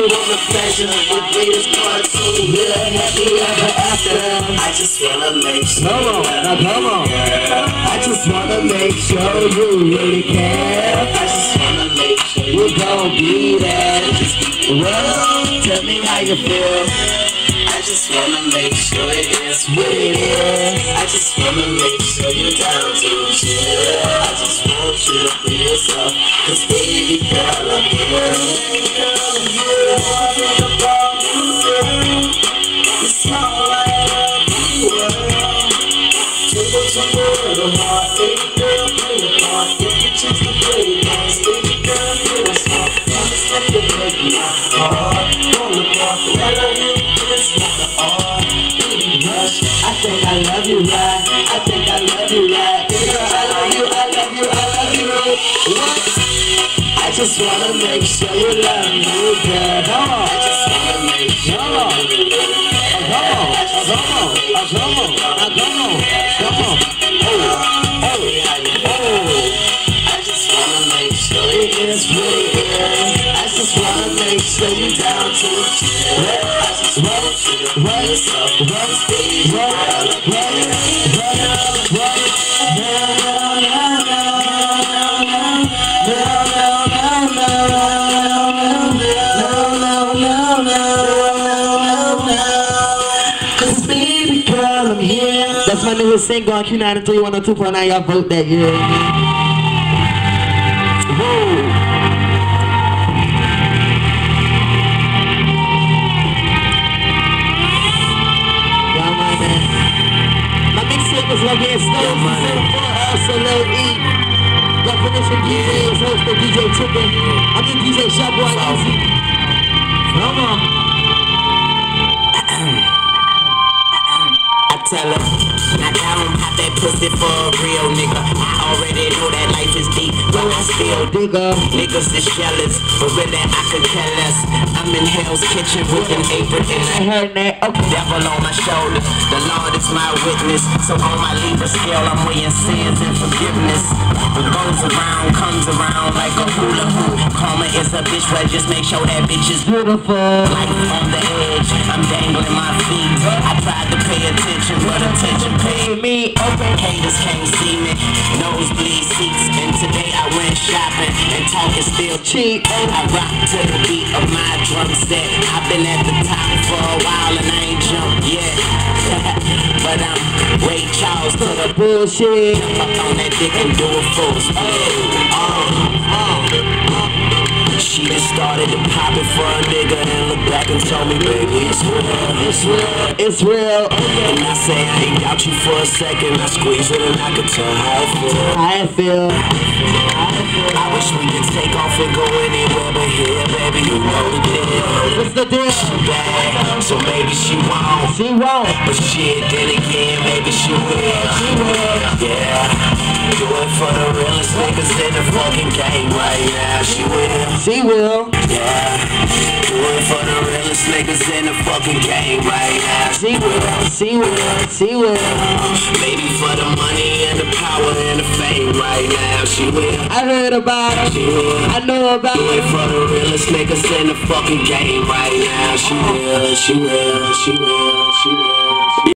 On the fashion with this cartoon. Live happy ever after. I just wanna make sure. Come on, now come on. I just wanna make sure you really care. I just wanna make sure you gon' be there. Well, tell me how you feel. I just wanna make sure it is what it is. I just wanna make sure you're down to chill. I just want you to be yourself. Cause baby girl, I'm here. Baby girl, I'm here. Walking about you. It's all I ever world. Table to the heart, baby girl, play the part. If you choose to play the dance, baby girl, the song. Understand the break my heart. Rush, I think I love you right. I think I love you right. Girl, I love you, I love you, I love you. What? I just wanna make sure you love me, girl. Come on. I just wanna make sure Come on. you love me. Come on, come on, come on, come on, come on. Oh, oh, oh. I just wanna make sure it is what That's my new single on Q93 102.9. Y'all vote that, yeah. Mixtape is located in Stone, also Lil E. Definition DJ is hosted DJ Chicken. I'm in DJ Shortboy Easy. Come on. I tell her, now tell him pop that pussy for a real nigga. I already know that still do. Digger. Niggas is but really I could care less. I'm in Hell's Kitchen with an apron and a that. Okay. devil on my shoulder. The Lord is my witness, so on my Libra scale I'm weighing sins and forgiveness. What goes around comes around like a hula hoop. Karma is a bitch, but just make sure that bitch is Beautiful. Life on the edge, I'm dangling my feet. I tried to pay attention, but attention paid me. Open haters can't see me. Nosebleed seats, and today Went shopping and talking still cheap. I rock to the beat of my drum set. I've been at the top for a while and I ain't jumped yet. but I'm Ray Charles to the Bullshit. Jump up on that dick and do a full split. Oh, oh, oh. Just started to pop it for a nigga and look back and told me, baby, it's real, it's real. It's real. And I say I ain't doubt you for a second. I squeeze it and I could tell how it feel. How I feel. I wish we could take off and go anywhere but here, baby. You know the deal. What's the deal? She bad, so maybe she won't. She won't. But shit, then again, maybe she. She will. Do for the realest niggas in the fucking game right now. She will. She will. Yeah. Do it for the realest niggas in the fucking game right now. She will. She will. She will. Maybe for the money and the power and the fame right now. She will. I heard about it. She will. I know about Do it. it for the realest niggas in the fucking game right now. She will, she will, she will, she will.